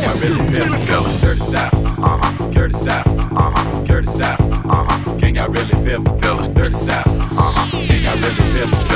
Can y'all really Go Curtis out, uh huh. Curtis out, uh huh. Curtis out, uh huh. Gang, I really feel. Curtis out, uh huh. y'all really feel.